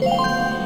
Música